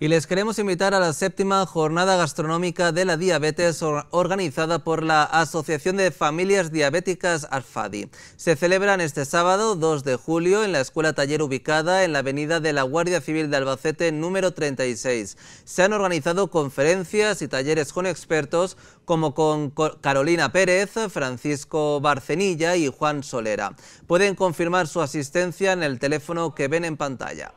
Y les queremos invitar a la séptima jornada gastronómica de la diabetes organizada por la Asociación de Familias Diabéticas ARFADI. Se celebran este sábado 2 de julio en la Escuela Taller ubicada en la avenida de la Guardia Civil de Albacete número 36. Se han organizado conferencias y talleres con expertos como con Carolina Pérez, Francisco Barcenilla y Juan Solera. Pueden confirmar su asistencia en el teléfono que ven en pantalla.